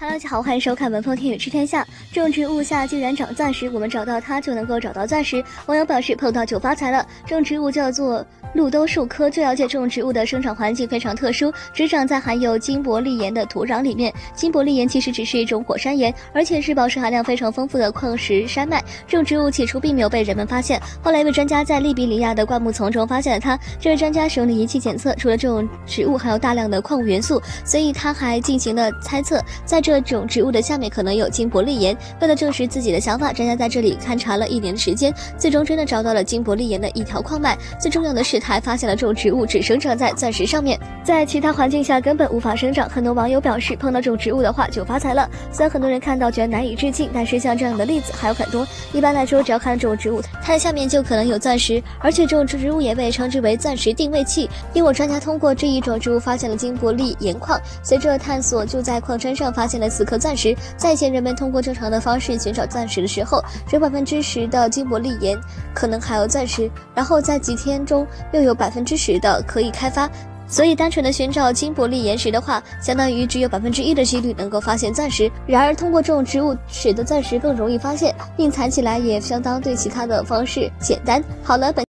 大家好，欢迎收看《文风天宇知天下》。种植物下竟然长钻石，我们找到它就能够找到钻石。网友表示碰到就发财了。种植物叫做露兜树科，据了解这，种植物的生长环境非常特殊，只长在含有金伯利岩的土壤里面。金伯利岩其实只是一种火山岩，而且是宝石含量非常丰富的矿石山脉。种植物起初并没有被人们发现，后来一位专家在利比里亚的灌木丛中发现了它。这位专家使用的仪器检测，除了这种植物含有大量的矿物元素，所以他还进行了猜测，在这种植物的下面可能有金伯利岩。为了证实自己的想法，专家在这里勘察了一年的时间，最终真的找到了金伯利岩的一条矿脉。最重要的是，他还发现了这种植物只生长在钻石上面，在其他环境下根本无法生长。很多网友表示，碰到这种植物的话就发财了。虽然很多人看到觉得难以置信，但是像这样的例子还有很多。一般来说，只要看到这种植物，它的下面就可能有钻石，而且这种植物也被称之为钻石定位器。因为专家通过这一种植物发现了金伯利岩矿，随着探索就在矿山上发现了四颗钻石。在以前，人们通过正常的方式寻找钻石的时候，只有百分之十的金伯利岩可能含有钻石，然后在几天中又有百分之十的可以开发。所以，单纯的寻找金伯利岩石的话，相当于只有百分之一的几率能够发现钻石。然而，通过这种植物，使得钻石更容易发现，并采起来也相当对其他的方式简单。好了，本。